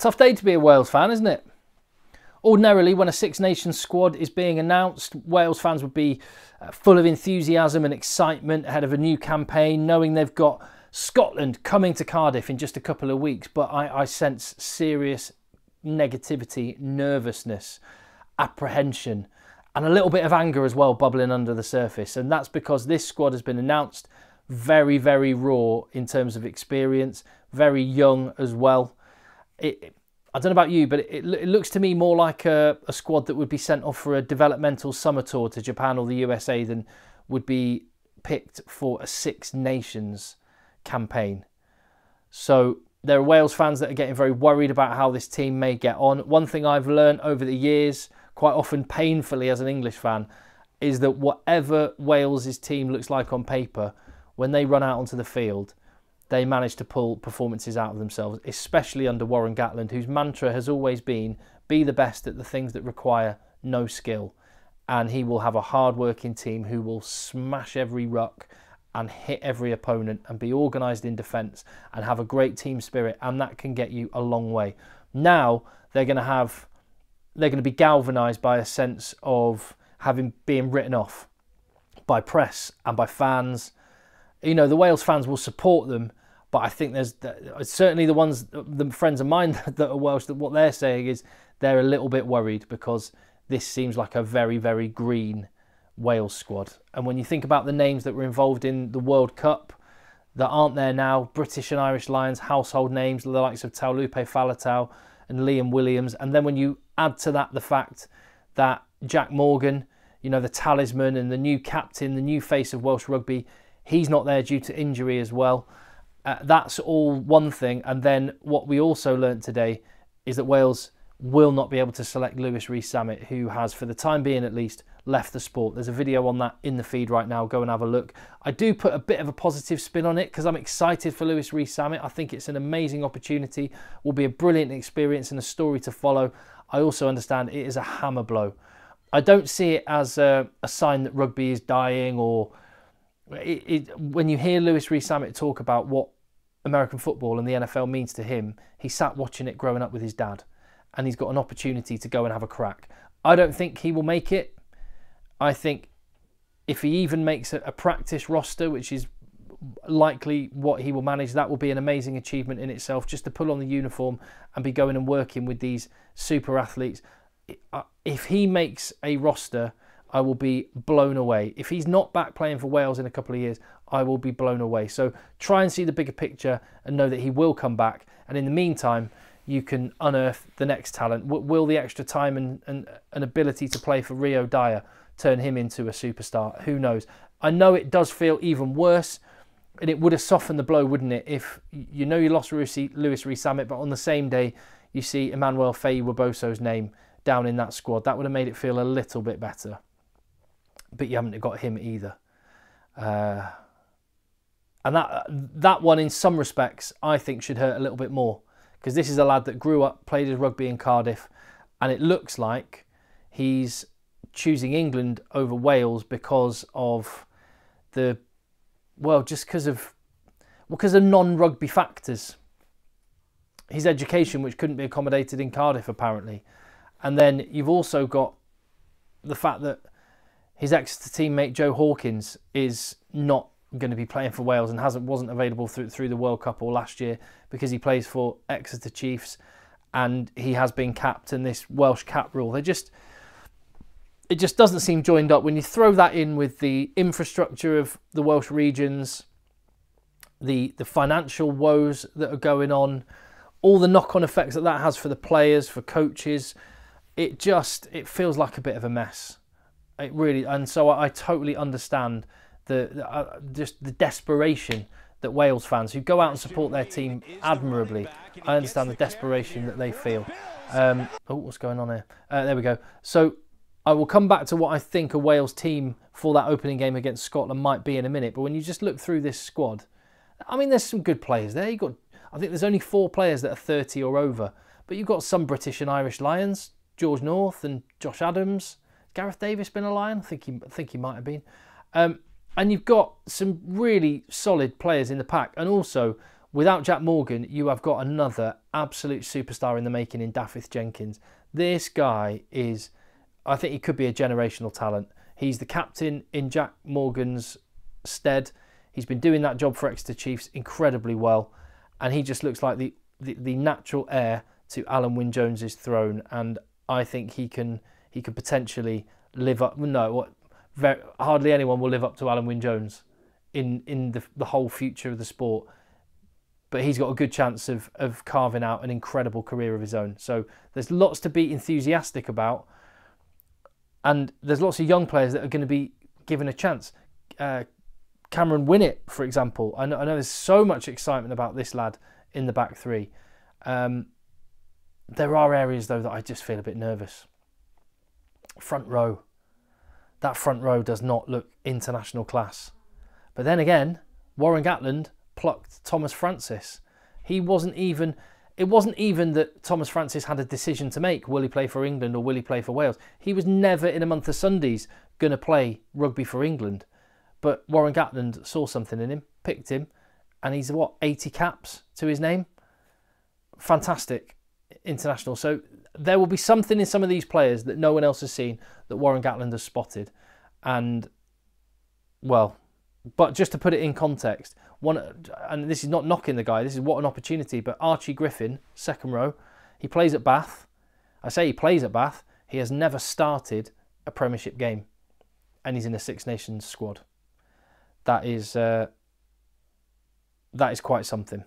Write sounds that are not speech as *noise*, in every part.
Tough day to be a Wales fan, isn't it? Ordinarily, when a Six Nations squad is being announced, Wales fans would be uh, full of enthusiasm and excitement ahead of a new campaign, knowing they've got Scotland coming to Cardiff in just a couple of weeks. But I, I sense serious negativity, nervousness, apprehension, and a little bit of anger as well bubbling under the surface. And that's because this squad has been announced very, very raw in terms of experience, very young as well. It, I don't know about you, but it, it looks to me more like a, a, squad that would be sent off for a developmental summer tour to Japan or the USA than would be picked for a Six Nations campaign. So there are Wales fans that are getting very worried about how this team may get on. One thing I've learned over the years, quite often painfully as an English fan, is that whatever Wales's team looks like on paper, when they run out onto the field, they manage to pull performances out of themselves, especially under Warren Gatland, whose mantra has always been be the best at the things that require no skill. And he will have a hard working team who will smash every ruck and hit every opponent and be organised in defence and have a great team spirit. And that can get you a long way. Now they're going to have, they're going to be galvanised by a sense of having being written off by press and by fans. You know, the Wales fans will support them but I think there's certainly the ones, the friends of mine *laughs* that are Welsh, that what they're saying is they're a little bit worried because this seems like a very, very green Wales squad. And when you think about the names that were involved in the World Cup that aren't there now, British and Irish Lions, household names, the likes of Taulupe Faletau and Liam Williams. And then when you add to that the fact that Jac Morgan, you know, the talisman and the new captain, the new face of Welsh rugby, he's not there due to injury as well. Uh, that's all one thing. And then what we also learnt today is that Wales will not be able to select Louis Rees-Zammit, who has, for the time being at least, left the sport. There's a video on that in the feed right now. Go and have a look. I do put a bit of a positive spin on it because I'm excited for Louis Rees-Zammit. I think it's an amazing opportunity, will be a brilliant experience and a story to follow. I also understand it is a hammer blow. I don't see it as a, a sign that rugby is dying or it, it, when you hear Louis Rees-Zammit talk about what American football and the NFL means to him, he sat watching it growing up with his dad, and he's got an opportunity to go and have a crack. I don't think he will make it. I think if he even makes a, a practice roster, which is likely what he will manage, that will be an amazing achievement in itself. Just to pull on the uniform and be going and working with these super athletes. If he makes a roster I will be blown away. If he's not back playing for Wales in a couple of years, I will be blown away. So try and see the bigger picture and know that he will come back. And in the meantime, you can unearth the next talent. Will the extra time and, and, and ability to play for Rio Dyer turn him into a superstar? Who knows? I know it does feel even worse, and it would have softened the blow, wouldn't it? If you know you lost Louis Rees-Zammit, but on the same day you see Emmanuel Feyi-Waboso's name down in that squad, that would have made it feel a little bit better but you haven't got him either. Uh, and that that one, in some respects, I think should hurt a little bit more because this is a lad that grew up, played his rugby in Cardiff, and it looks like he's choosing England over Wales because of the well, just because of well, because of non-rugby factors. His education, which couldn't be accommodated in Cardiff, apparently, and then you've also got the fact that his Exeter teammate Joe Hawkins is not going to be playing for Wales and hasn't wasn't available through through the World Cup or last year because he plays for Exeter Chiefs and he has been capped in this Welsh cap rule. They just it just doesn't seem joined up when you throw that in with the infrastructure of the Welsh regions, the the financial woes that are going on, all the knock-on effects that that has for the players, for coaches. It just it feels like a bit of a mess. It really, and so I, I totally understand the, the uh, just the desperation that Wales fans who go out and support their team admirably. I understand the desperation that they feel. Um, oh, what's going on here? Uh, there we go. So I will come back to what I think a Wales team for that opening game against Scotland might be in a minute. But when you just look through this squad, I mean, there's some good players there. You got, I think there's only four players that are 30 or over, but you've got some British and Irish Lions, George North and Josh Adams. Gareth Davies been a Lion? I think he, I think he might have been. Um, and you've got some really solid players in the pack. And also, without Jac Morgan, you have got another absolute superstar in the making in Dafydd Jenkins. This guy is, I think he could be a generational talent. He's the captain in Jac Morgan's stead. He's been doing that job for Exeter Chiefs incredibly well, and he just looks like the, the, the natural heir to Alun Wyn Jones's throne. And I think he can he could potentially live up. No, what very, hardly anyone will live up to Alun Wyn Jones in in the the whole future of the sport. But he's got a good chance of of carving out an incredible career of his own. So there's lots to be enthusiastic about, and there's lots of young players that are going to be given a chance. Uh, Cameron Winnett, for example, I know, I know, there's so much excitement about this lad in the back three. Um, there are areas though that I just feel a bit nervous. Front row, that front row does not look international class. But then again, Warren Gatland plucked Tomas Francis. He wasn't even it wasn't even that Tomas Francis had a decision to make will he play for England or will he play for Wales. He was never in a month of Sundays going to play rugby for England. But Warren Gatland saw something in him, picked him, and he's what 80 caps to his name. Fantastic international. So there will be something in some of these players that no one else has seen that Warren Gatland has spotted. And, well, but just to put it in context, one, and this is not knocking the guy, this is what an opportunity, but Archie Griffin, second row, he plays at Bath. I say he plays at Bath, he has never started a Premiership game, and he's in a Six Nations squad. That is, uh, that is quite something.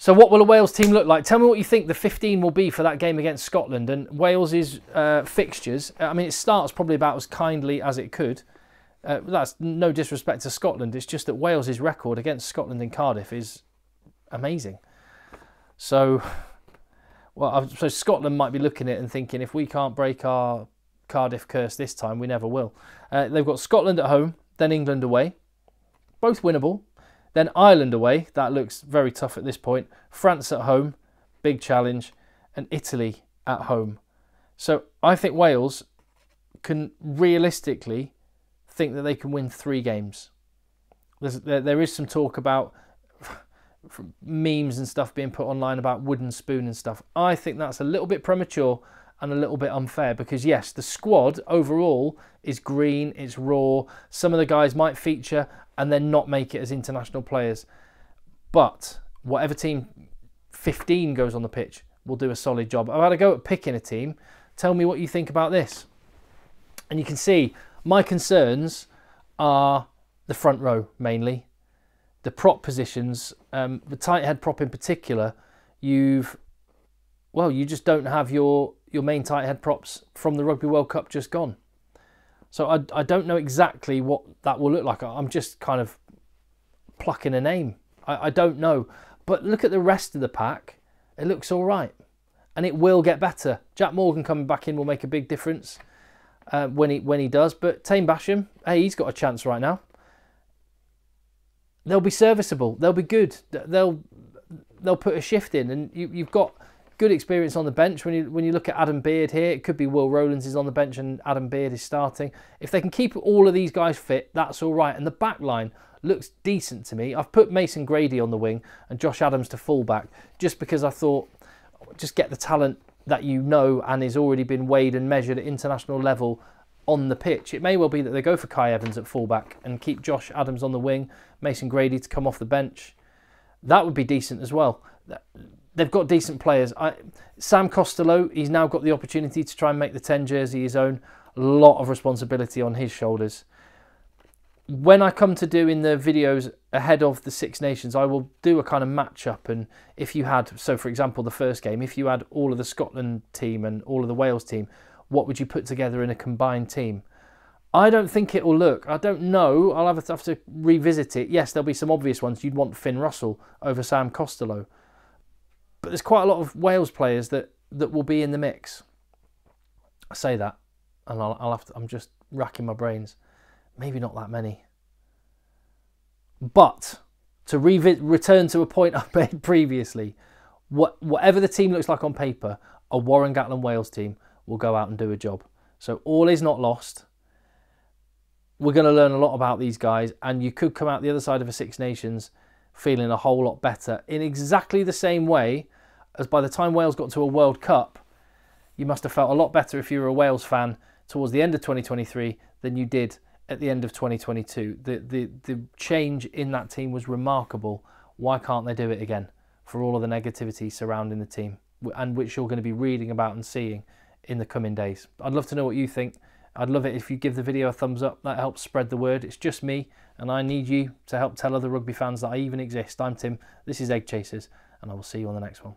So what will a Wales team look like? Tell me what you think the 15 will be for that game against Scotland and Wales's uh, fixtures. I mean, it starts probably about as kindly as it could. Uh, that's no disrespect to Scotland. It's just that Wales's record against Scotland in Cardiff is amazing. So, well, so Scotland might be looking at it and thinking, if we can't break our Cardiff curse this time, we never will. Uh, they've got Scotland at home, then England away, both winnable. Then Ireland away, that looks very tough at this point. France at home, big challenge. And Italy at home. So I think Wales can realistically think that they can win three games. There's, there, there is some talk about *laughs* memes and stuff being put online about wooden spoon and stuff. I think that's a little bit premature and a little bit unfair because yes, the squad overall is green, it's raw. Some of the guys might feature and then not make it as international players. But whatever team 15 goes on the pitch will do a solid job. I've had a go at picking a team. Tell me what you think about this. And you can see my concerns are the front row mainly. The prop positions, um, the tight head prop in particular, you've well, you just don't have your your main tight head props from the Rugby World Cup just gone. So I, I don't know exactly what that will look like. I'm just kind of plucking a name. I, I don't know. But look at the rest of the pack. It looks all right. And it will get better. Jac Morgan coming back in will make a big difference uh, when he when he does. But Taine Basham, hey, he's got a chance right now. They'll be serviceable. They'll be good. They'll they'll put a shift in, and you, you've got good experience on the bench. When you when you look at Adam Beard here, it could be Will Rowlands is on the bench and Adam Beard is starting. If they can keep all of these guys fit, that's all right. And the back line looks decent to me. I've put Mason Grady on the wing and Josh Adams to fullback just because I thought just get the talent that you know and has already been weighed and measured at international level on the pitch. It may well be that they go for Cai Evans at fullback and keep Josh Adams on the wing, Mason Grady to come off the bench. That would be decent as well they've got decent players. I, Sam Costelow, he's now got the opportunity to try and make the 10 jersey his own. A lot of responsibility on his shoulders. When I come to doing the videos ahead of the Six Nations, I will do a kind of match-up. And if you had, so for example, the first game, if you had all of the Scotland team and all of the Wales team, what would you put together in a combined team? I don't think it will look. I don't know. I'll have to, have to revisit it. Yes, there'll be some obvious ones. You'd want Finn Russell over Sam Costelow. But there's quite a lot of Wales players that, that will be in the mix. I say that, and I'll, I'll have to, I'm just racking my brains. Maybe not that many. But to re return to a point *laughs* I made previously, what, whatever the team looks like on paper, a Warren Gatland Wales team will go out and do a job. So all is not lost. We're going to learn a lot about these guys, and you could come out the other side of a Six Nations feeling a whole lot better in exactly the same way as by the time Wales got to a World Cup, you must have felt a lot better if you were a Wales fan towards the end of 2023 than you did at the end of 2022. The, the, the change in that team was remarkable. Why can't they do it again for all of the negativity surrounding the team and which you're going to be reading about and seeing in the coming days? I'd love to know what you think. I'd love it if you give the video a thumbs up. That helps spread the word. It's just me, and I need you to help tell other rugby fans that I even exist. I'm Tim. This is Egg Chasers, and I will see you on the next one.